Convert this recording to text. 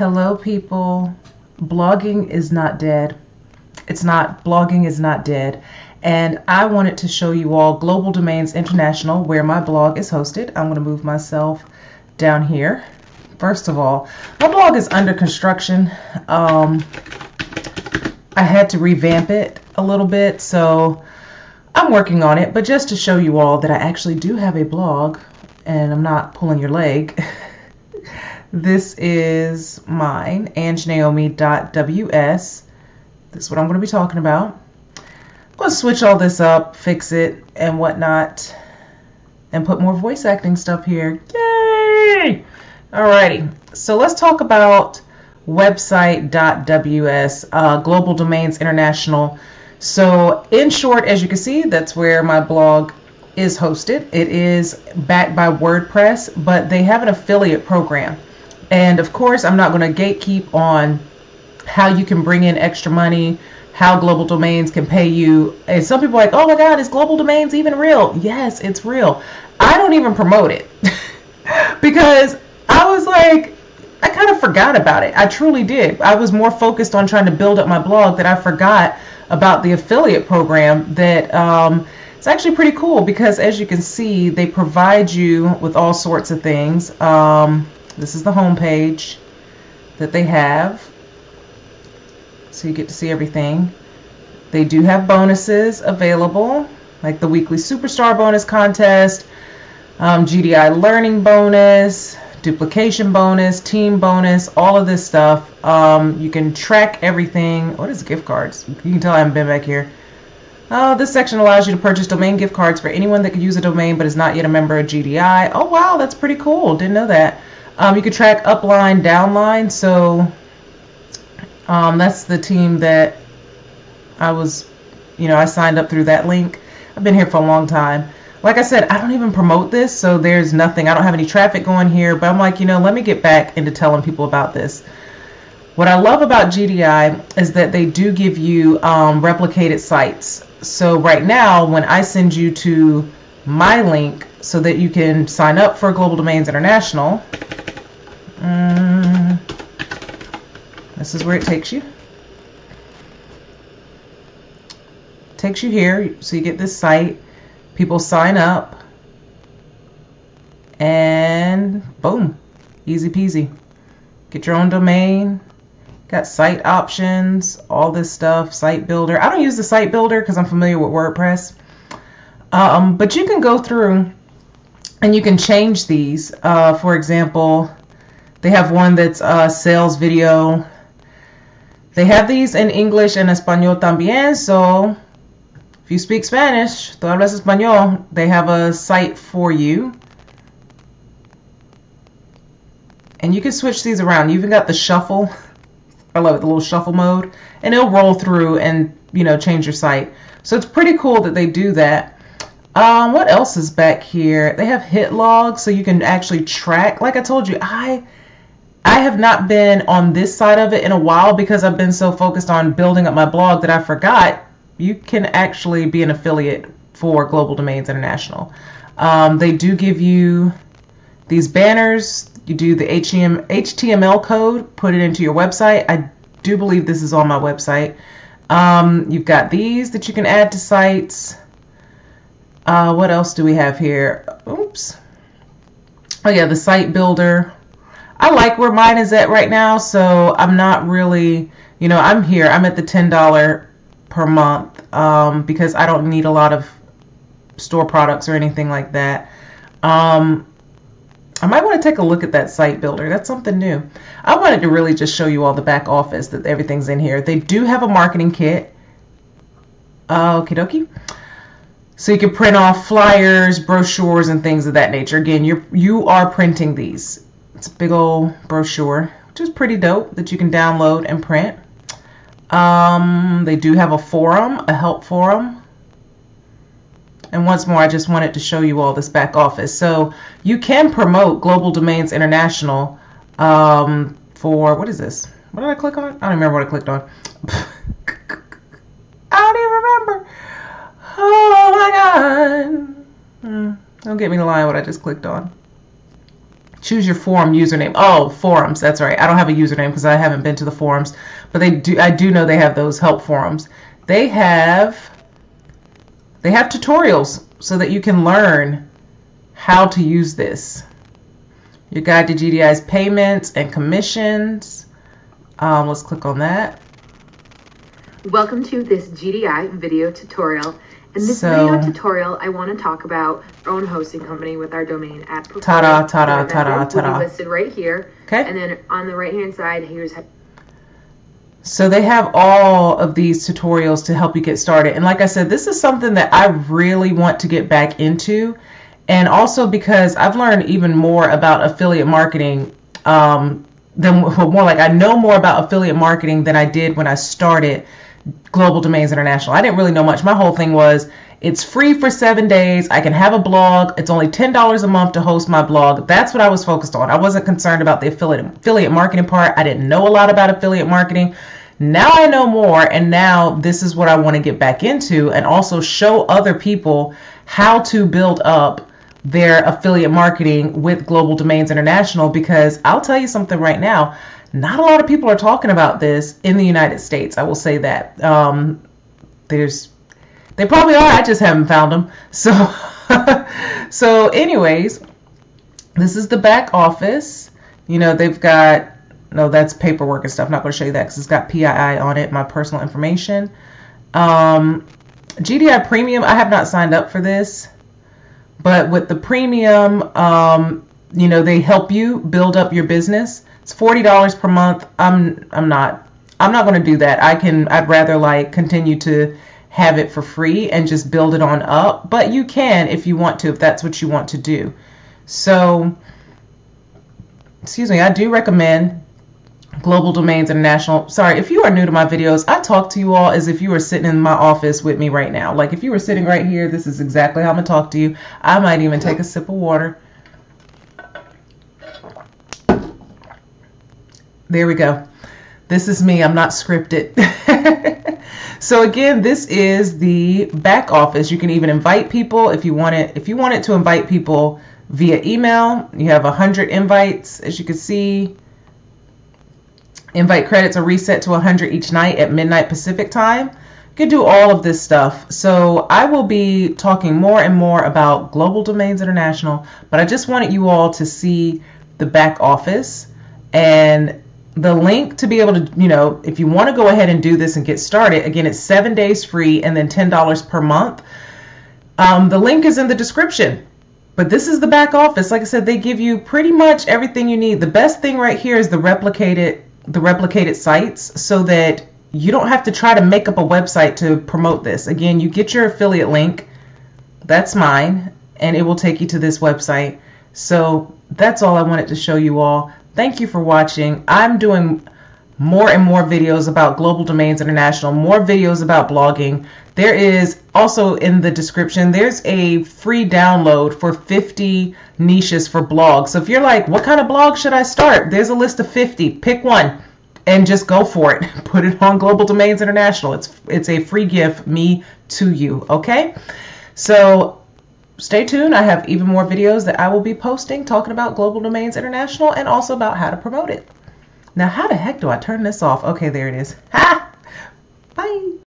Hello, people. Blogging is not dead. It's not, blogging is not dead. And I wanted to show you all Global Domains International, where my blog is hosted. I'm going to move myself down here. First of all, my blog is under construction. Um, I had to revamp it a little bit, so I'm working on it. But just to show you all that I actually do have a blog, and I'm not pulling your leg. This is mine, angnaomi.ws. This is what I'm going to be talking about. I'm going to switch all this up, fix it, and whatnot, and put more voice acting stuff here. Yay! Alrighty, so let's talk about website.ws, uh, Global Domains International. So, in short, as you can see, that's where my blog is hosted. It is backed by WordPress, but they have an affiliate program. And of course, I'm not going to gatekeep on how you can bring in extra money, how global domains can pay you. And some people are like, oh my God, is global domains even real? Yes, it's real. I don't even promote it because I was like, I kind of forgot about it. I truly did. I was more focused on trying to build up my blog that I forgot about the affiliate program that um, it's actually pretty cool because as you can see, they provide you with all sorts of things. Um, this is the home page that they have. So you get to see everything. They do have bonuses available, like the weekly superstar bonus contest, um, GDI learning bonus, duplication bonus, team bonus, all of this stuff. Um, you can track everything. What is gift cards? You can tell I haven't been back here. Oh, this section allows you to purchase domain gift cards for anyone that could use a domain but is not yet a member of GDI. Oh, wow, that's pretty cool. Didn't know that. Um, you could track upline, downline. So um, that's the team that I was, you know, I signed up through that link. I've been here for a long time. Like I said, I don't even promote this, so there's nothing. I don't have any traffic going here, but I'm like, you know, let me get back into telling people about this. What I love about GDI is that they do give you um, replicated sites. So right now, when I send you to my link so that you can sign up for Global Domains International, um, this is where it takes you. Takes you here, so you get this site. People sign up, and boom, easy peasy. Get your own domain. Got site options, all this stuff, site builder. I don't use the site builder because I'm familiar with WordPress. Um, but you can go through and you can change these. Uh, for example, they have one that's a sales video. They have these in English and Espanol también. So if you speak Spanish, tú hablas español, they have a site for you. And you can switch these around. You even got the shuffle. I love it, the little shuffle mode. And it'll roll through and, you know, change your site. So it's pretty cool that they do that. Um, what else is back here? They have hit logs so you can actually track. Like I told you, I I have not been on this side of it in a while because I've been so focused on building up my blog that I forgot you can actually be an affiliate for Global Domains International. Um, they do give you these banners. You do the HTML code, put it into your website. I do believe this is on my website. Um, you've got these that you can add to sites. Uh, what else do we have here? Oops. Oh yeah, the site builder. I like where mine is at right now, so I'm not really, you know, I'm here. I'm at the $10 per month um, because I don't need a lot of store products or anything like that. Um, I might want to take a look at that site builder. That's something new. I wanted to really just show you all the back office that everything's in here. They do have a marketing kit. Uh, okie dokie. So you can print off flyers, brochures, and things of that nature. Again, you're you are printing these. It's a big old brochure, which is pretty dope that you can download and print. Um, they do have a forum, a help forum. And once more, I just wanted to show you all this back office. So you can promote Global Domains International um, for, what is this? What did I click on? I don't remember what I clicked on. I don't even remember. Oh my God. Hmm, don't get me to lie what I just clicked on. Choose your forum username. Oh, forums. That's right. I don't have a username because I haven't been to the forums, but they do. I do know they have those help forums. They have they have tutorials so that you can learn how to use this. Your guide to GDI's payments and commissions. Um, let's click on that. Welcome to this GDI video tutorial. In this so, video tutorial, I want to talk about our own hosting company with our domain at Ta-da, ta-da, ta-da, ta-da. listed right here. Okay. And then on the right-hand side, here's so they have all of these tutorials to help you get started. And like I said, this is something that I really want to get back into. And also because I've learned even more about affiliate marketing um, than well, more like I know more about affiliate marketing than I did when I started Global Domains International. I didn't really know much. My whole thing was it's free for seven days. I can have a blog. It's only $10 a month to host my blog. That's what I was focused on. I wasn't concerned about the affiliate, affiliate marketing part. I didn't know a lot about affiliate marketing. Now I know more, and now this is what I want to get back into and also show other people how to build up their affiliate marketing with Global Domains International because I'll tell you something right now not a lot of people are talking about this in the United States. I will say that. Um, there's, they probably are. I just haven't found them. So, so anyways, this is the back office. You know, they've got no, that's paperwork and stuff. I'm not going to show you that because it's got PII on it, my personal information. Um, GDI Premium, I have not signed up for this, but with the premium, um, you know, they help you build up your business. It's forty dollars per month. I'm I'm not I'm not going to do that. I can I'd rather like continue to have it for free and just build it on up. But you can if you want to, if that's what you want to do. So, excuse me, I do recommend Global Domains International. Sorry, if you are new to my videos, I talk to you all as if you were sitting in my office with me right now. Like if you were sitting right here, this is exactly how I'm going to talk to you. I might even take a sip of water. There we go. This is me. I'm not scripted. so again, this is the back office. You can even invite people if you want it. If you wanted to invite people via email, you have 100 invites, as you can see. Invite credits are reset to 100 each night at midnight Pacific time. You can do all of this stuff. So I will be talking more and more about Global Domains International, but I just wanted you all to see the back office and the link to be able to, you know, if you want to go ahead and do this and get started, again, it's seven days free and then $10 per month. Um, the link is in the description. But this is the back office. Like I said, they give you pretty much everything you need. The best thing right here is the replicated the replicated sites so that you don't have to try to make up a website to promote this. Again, you get your affiliate link. That's mine and it will take you to this website. So that's all I wanted to show you all. Thank you for watching. I'm doing more and more videos about Global Domains International, more videos about blogging. There is also in the description, there's a free download for 50 niches for blogs. So if you're like, what kind of blog should I start? There's a list of 50. Pick one and just go for it. Put it on Global Domains International. It's it's a free gift, me to you, okay? So stay tuned. I have even more videos that I will be posting talking about Global Domains International and also about how to promote it. Now, how the heck do I turn this off? Okay, there it is. Ha! Bye.